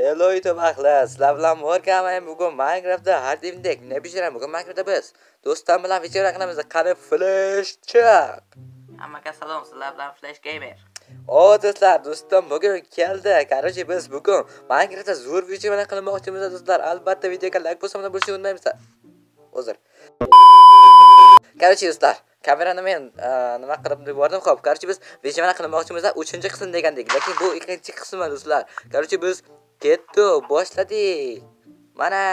Hello YouTube ahli, sizlar bilan Morgan bugun Minecraftda har doimdek nima pishiramiz? Bugun Minecraftda biz do'stlar bilan video qilamiz. Qani Flash chiq. Hammaga salom, sizlar bilan Flash Gamer. O do'stlar, do'stim bugun keldi. Короче, biz bugun Minecraftda zo'r video bilan qilmoqchimiz do'stlar. Albatta videoga like bosishni bo'lishni unutmaymiz. Hozir. Короче, do'stlar, kamerani men nima qilib yubordim. Xo'p, короче biz video bilan qilmoqchimiz 3-qism degandik, lekin bu ikkinchi qismi do'stlar. Короче biz ketdi, boshladik. Mana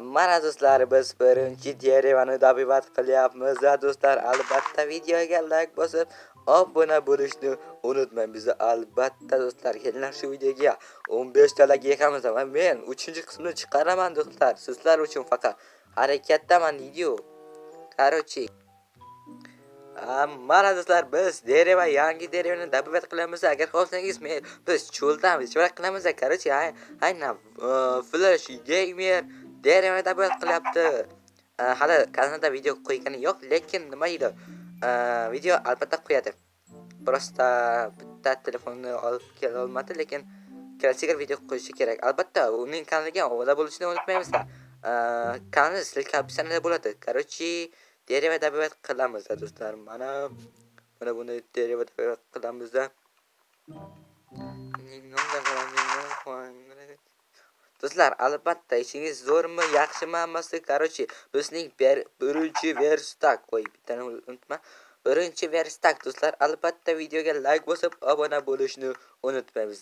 Mana do'stlar, biz birinchi derevani dabivat qilyapmiz. Do'stlar, albatta videoga like bosib, obuna bo'lishni unutmang. Biz albatta do'stlar, kelinglar shu videoga 15 ta layk yiqamiz va men 3 qismni chiqaraman do'stlar. Sizlar uchun faqat harakatdaman video. Короче, mana do'stlar biz dereva yangi derevani dabovat qilamiz. Agar xohlasangiz men biz cho'ldamiz chora qilamiz короче aynan e, flash gamer derevani dabovat qilyapti. E, hali kanalda video qo'ygani yo'q lekin nima deydi? E, video albatta qo'yadi. Просто bitta telefonni olib kela olmadi lekin kelasiga video qo'yishi kerak. Albatta uning kanaliga obuna bo'lishni unutmaymiz kanal ссылка описаниеda bo'ladi. Короче derevo tabiat qilamiz do'stlar mana mana buni derevo tabiat qilamiz do'stlar albatta ishingiz zo'rmi yaxshimi hammasi короче bizning birinchi verstak qo'y bittani unutma. Birinchi verstak do'stlar albatta videoga like bosib obuna bo'lishni unutmaymiz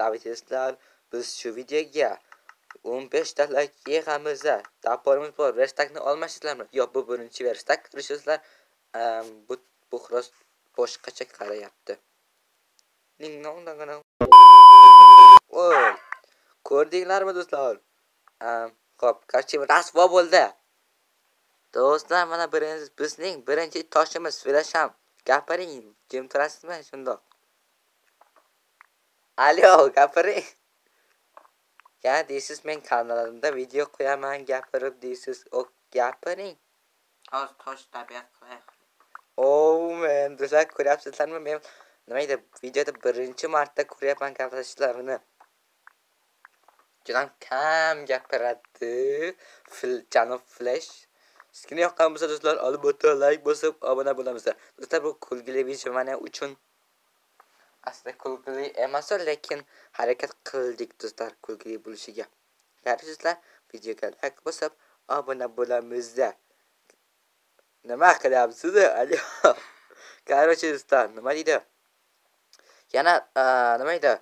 do'stlar biz shu videoga 15 ta like yig'amiz taporimiz bor. Verstakni olmaysizlarmi yo'q bu birinchi verstak kirishsizlar bu bu xolos boshqacha qarayapti. Ko'rdinglarmi do'stlar? Ho'p короче rasvo bo'ldi. Do'stlar mana bizning birinchi toshimiz flasham gapiring jim turasizmi? Shundoq. Alo gapiring. Ya deysiz men kanalimda video qo'yaman gapirib deysiz o gapiring. Hozir tosh tabiat qilay. O men do'stlar ko'ryapsizlarmi? Men nima edi videoda birinchi marta ko'ryapman gaplashishlarni juda kam gapiradi. Janob flash. Sizga yoqqan bo'lsa do'stlar albatta like bosib obuna bo'lamiz. Do'stlar bu kulgili video mana uchun aslida kulgili emas lekin harakat qildik do'stlar kulgili bo'lishiga. Sizlar videoga like bosib obuna bo'lamizda. Nima qilyapsiz alo? Короче do'stlar nima deydi? Yana nima deydi?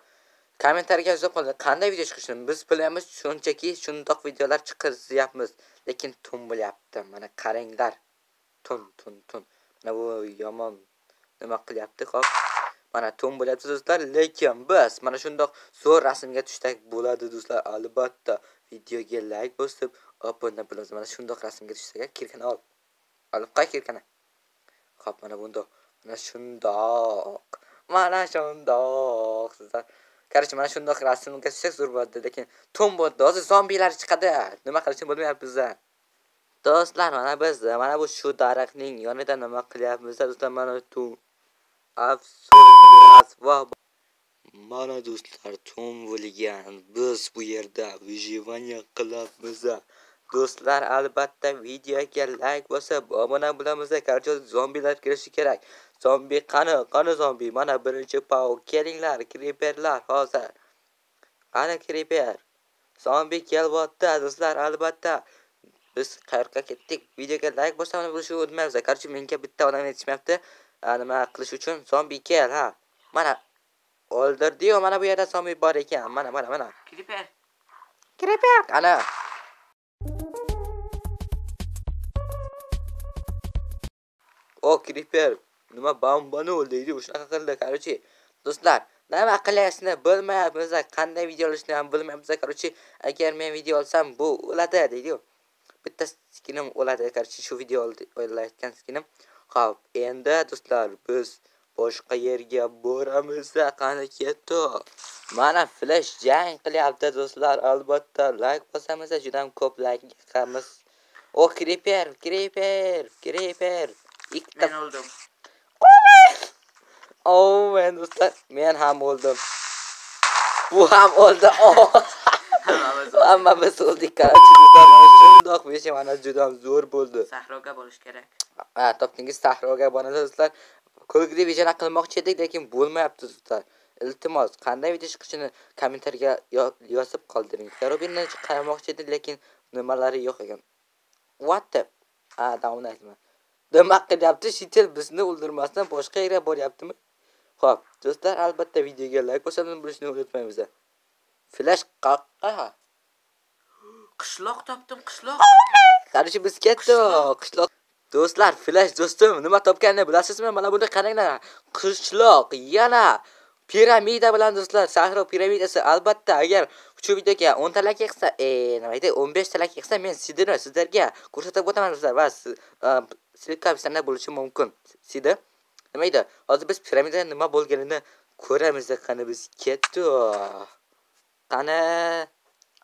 Kommentariyga yozib qoldi. Qanday video chiqishini biz bilamiz shunchaki shundoq videolar chiqaryapmiz lekin tun bo'lyapti mana qaranglar. Tun tun tun. Mana bu yomon. Nima qilyapti hop mana to'n bo'lyapti do'stlar. Lekin biz mana shundoq zo'r rasmga tushsak bo'ladi do'stlar. Albatta videoga like bosib obuna bo'lamiz. Mana shundoq rasmga tushsak kirkani ol. Olib qo'y kirkani hop mana bundoq. Mana shundoq. Mana shundoq sizlar короче mana shundoq rasmga tushsak zo'r bo'ladi lekin to'n bo'ldi hozir zombilar chiqadi. Nima qilishni bilmayapmiz do'stlar mana biz mana bu shu daraxtning yonida nima qilyapmiz do'stlar? Mana tun afsus mana do'stlar tun bo'lgan. Biz bu yerda выживание qilyapmiz do'stlar albatta videoga like bosib obuna bo'lamiz короче zombilar kirishi kerak. Zombi qani? Qani zombi? Mana birinchi pau. Kelinglar kriperlar hozir. Qani kriper zombi kelyapti do'stlar albatta. Biz qayoqqa ketdik? Videoga like bosib bo'lishni unutmaymiz короче menga bitta odam yetishmayapti. Nima qilish uchun? Zombi kel ha. Mana o'ldirdiyu mana bu yerda zombi bor ekan. Mana mana mana. Kriper kriper qani o kriper nima bambani o'ldiydi shunaqa qildi короче do'stlar nima qilyapsizni bilmayapmiz qanday video olishni ham bilmayapmiz короче agar men video olsam bu o'ladi deydiyu. Bitta skinim o'ladi короче shu video o'layotgan skinim ho'p endi do'stlar biz boshqa yerga boramiz qani ketdi mana flash jang qilyapti do'stlar. Albatta like bosamiz juda ham ko'p like qilamiz o kriper kriper kriper ikkita men o'ldim. O men do'stlar men ham o'ldim. Bu ham o'ldi. Oh, o'ldik. hammamiz o'ldik qarchi do'stlar mana shundoq besh mana juda ham zo'r bo'ldi. Sahroga bo'lish kerak. Ha topdingiz sahroga boradi do'stlar kulgili video qilmoqchi edik lekin bo'lmayapti do'stlar iltimos qanday video chiqishini kommentariyaga yo- yozib qoldiring. Robinni qaramoqchi edim lekin nimalari yo'q ekan. What the ha davomini aytaman nima qilyapti? Shitel bizni o'ldirmasdan boshqa yerga boryaptimi? Ho'p do'stlar albatta videoga layk bosishni bilishni unutmaymiz. Flash qaqqa. Qishloq topdim, qishloq. qarishi biz ketdik qishloq do'stlar flash do'stim nima topganini bilasizmi? Mana buni qaranglar. Qishloq yana piramida bilan do'stlar sahro piramidasi. Albatta agar videoga 10 ta like yig'sa e nima deydi 15 ta like yig'sa men sidini sizlarga ko'rsatib o'taman do'stlar. Va a, silka opsiyada bo'lishi mumkin. Sidi nima deydi hozir biz piramidada nima bo'lganini ko'ramiz qani biz ketdik. Qani?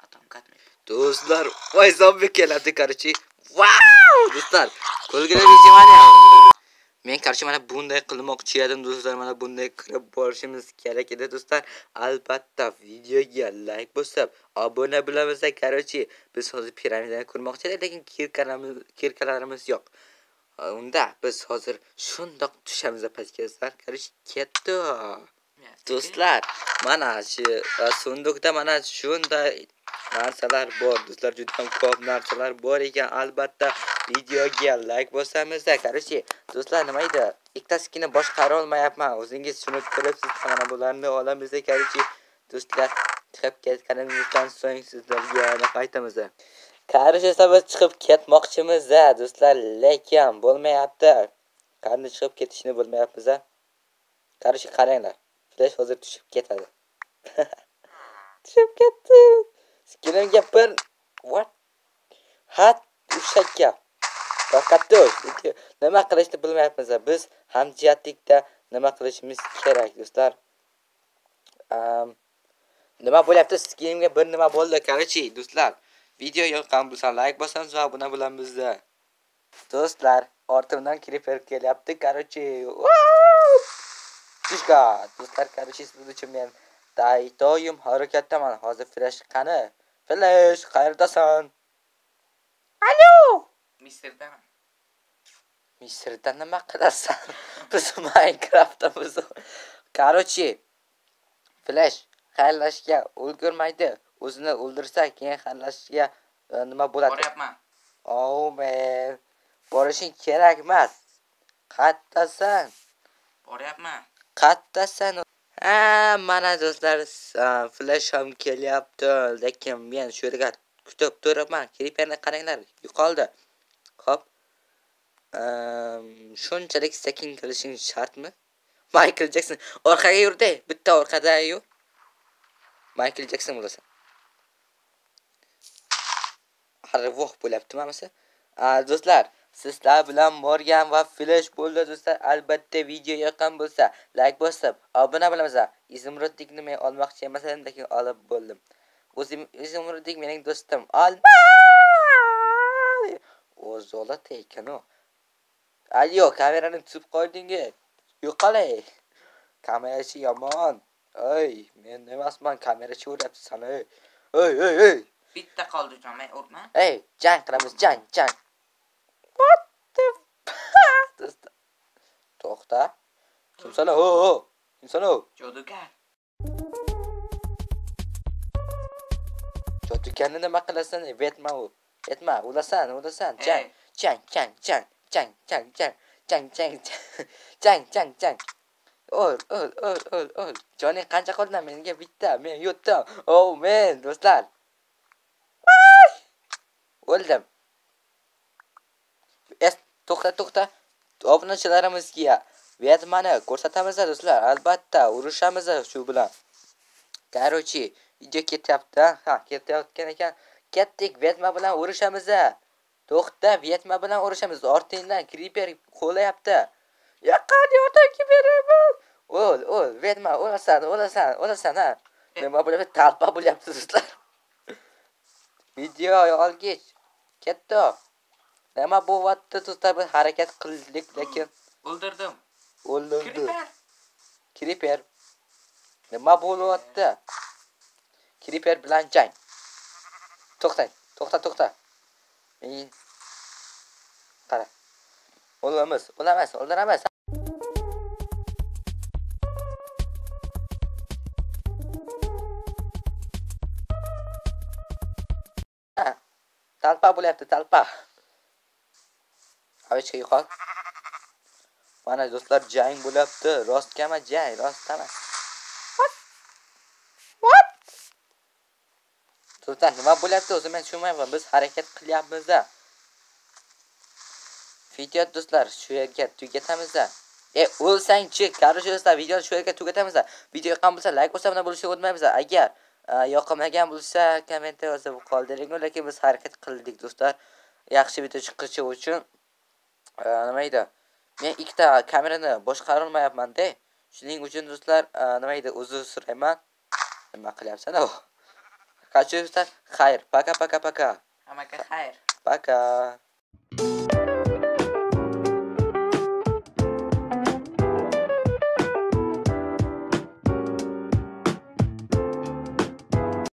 Atom katmaydi. Do'stlar, voy zombi keladi qarchi. Vau! Do'stlar, ko'rganingiz mana. Men qarshi mana bunday qilmoqchi edim do'stlar, mana bunday kirib borishimiz kerak edi do'stlar. Albatta videoga like bosib, obuna bo'lamiz qarchi. Biz hozir piramidani ko'rmoqchi edik, lekin kirkalarimiz kirkalarimiz yo'q. Unda biz hozir shundoq tushamiz pastga. Qarshi ketdi. Do'stlar, mana shu sunduqda mana shunday narsalar bor. Do'stlar, juda ham ko'p narsalar bor ekan. Albatta, videoga like bosamiz короче Do'stlar, nima edi? ikkitasigina boshqara olmayapman. O'zingiz tushunib turibsiz. Mana bularni olamiz короче Do'stlar, chiqib ketganimizdan so'ng sizlarga yana qaytamiz. короче esa biz chiqib ketmoqchimiz, do'stlar, lekin bo'lmayapti. Qanday chiqib ketishni bilmayapmiz. короче qaranglar. Flash hozir tushib ketadi. tushib ketdi. Skilimga bir what? Hat ushakka. Faqat nima qilishni bilmayapmiz. Biz hamjihatlikda nima qilishimiz kerak, do'stlar. Um, nima bo'lyapti? Skimga bir nima bo'ldi, qarachi, do'stlar. Video yoqqan bo'lsa like bosamiz va bilan bo'lamiz. Do'stlar, ortimdan creeper kelyapti, qarachi. Tushga, do'stlar, qarachi siz uchun men day doim harakatdaman. Hozir flash qani? Flash, qayerdasan? Alo! Misrdaman. Misrda nima qilasan? Biz Minecraftdamiz. Qarochi, Flash xayrlashga ulgurmaydi. O'zini o'ldirsa, keyin xayrlashga e, nima bo'ladi? Boryapman. Oh man. Borishing kerak emas. Qayerdasan? Boryapman. Qayerdasan? Ha, mana do'stlar, Flash ham kelyapti, lekin men shu yerga kutib turibman. Creeperni qaranglar, yo'qoldi. Xo'p. Ehm, shunchalik sekin qilishing shartmi? Michael Jackson orqaga yurdi. Bitta orqada yo. Michael Jackson bo'lasan. Arvoh bo'lyapti mamasi. A, do'stlar, sizlar bilan Morgan va Flash bo'ldi do'stlar. Albatta video yoqqan bo'lsa, like bosib, obuna bo'lamiz. Izimrodikni men olmoqchi emas edim, lekin olib bo'ldim. O'zim Izimrodik mening do'stim. Olma! O'zola ekan u. Ayo, kamerani tutib qo'ydingi. Yo'qolay. Kamerachi yomon. Ey, men emasman, kamerachi o'ryapti sana. Ey, ey, ey. ey. Bitta qoldi jamay urma. Ey, jang qilamiz, jang, jang. What the fuck? To'xta. Kimsan u? Kimsan u? Jodugar. Jodugarni nima qilasan? Vetma u. Vetma, o'lasan, o'lasan. Jang, Ey, jang, jang, jang, jang, jang, jang, jang, jang, jang, jang, jang. Ol, ol, ol, ol, ol. Joning qancha qoldi? Menga bitta, men yutdim. Oh, men, do'stlar. O'ldim. Es, to'xta, to'xta. Obunachilarimizga Vetmani ko'rsatamiz do'stlar. Albatta, urushamiz shu bilan. Короче, video ketyapti. Ha, ketayotgan ekan. Ketdik, Vetma bilan urushamiz. To'xta, Vetma bilan urushamiz. Ortingdan Creeper qo'layapti. Yaqin yordam beraman. O'l, o'l, Vetma, o'lasan, o'lasan, o'lasan, ha. Nima bo'lyapti? Talpa bo'lyapti do'stlar. Video olgich. Ketdi. Nima bo'lyapti do'stlar? Biz harakat qildik, lekin o'ldirdim. o'ldirdi. Creeper. Creeper. Nima bo'lyapti? Creeper bilan jang. To'xtang. To'xta, to'xta. Qara. O'lamiz, o'lamiz, o'ldiramiz. Ha, Talpa bo'lyapti, talpa. Avichka yo'qol. Mana do'stlar, jang bo'lyapti. Rostgami jang, rostdami sultan nima bo'lyapti o'zi men tushunmayapman. Biz harakat qilyapmiz-da. Video do'stlar, shu yerga tugatamiz-da. E, o'lsang-chi, короче do'stlar, videoni shu yerga tugatamiz-da. Video yoqqan bo'lsa, like bosib, mana bo'lishga unutmaymiz. Agar e, yoqmagan bo'lsa, kommentda yozib qoldiring, lekin biz harakat qildik do'stlar. Yaxshi video chiqishi uchun nima edi? Men ikkita kamerani boshqara olmayapman-da. Shuning uchun do'stlar, e, nima edi? Uzr so'rayman. Nima qilyapsan? Oh. Kaçıyorsan hayır. Paka paka paka. Hammaga xayr. Paka.